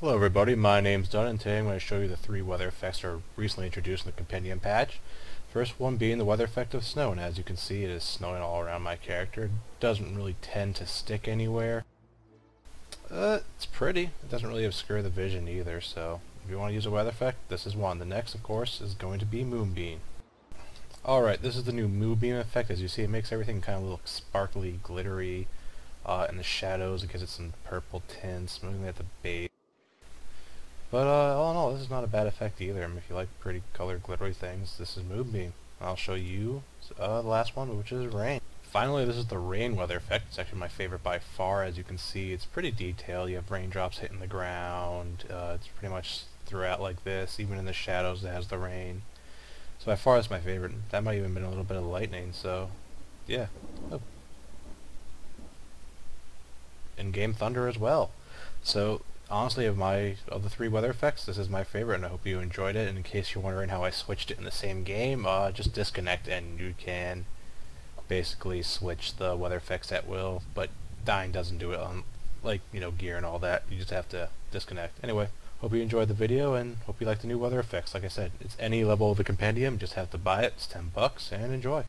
Hello everybody, my name's Duninn and today I'm going to show you the three weather effects that are recently introduced in the Compendium patch. First one being the weather effect of snow, and as you can see it is snowing all around my character. It doesn't really tend to stick anywhere. Uh, it's pretty. It doesn't really obscure the vision either, so if you want to use a weather effect, this is one. The next, of course, is going to be Moonbeam. Alright, this is the new Moonbeam effect. As you see, it makes everything kind of look sparkly, glittery, uh, in the shadows, it gives it some purple tints, moving at the base. But uh, all in all, this is not a bad effect either. I mean, if you like pretty colored glittery things, this is Moonbeam. I'll show you uh, the last one, which is Rain. Finally, this is the rain weather effect. It's actually my favorite by far. As you can see, it's pretty detailed. You have raindrops hitting the ground. Uh, it's pretty much throughout like this. Even in the shadows, it has the rain. So by far, it's my favorite. That might even been a little bit of lightning. So, yeah. Oh. In-game thunder as well. So honestly, of my of the three weather effects, this is my favorite, and I hope you enjoyed it. And in case you're wondering how I switched it in the same game, uh, just disconnect and you can basically switch the weather effects at will. But dying doesn't do it on like you know gear and all that. You just have to disconnect. Anyway, hope you enjoyed the video and hope you like the new weather effects. Like I said, it's any level of the compendium. Just have to buy it. It's ten bucks and enjoy.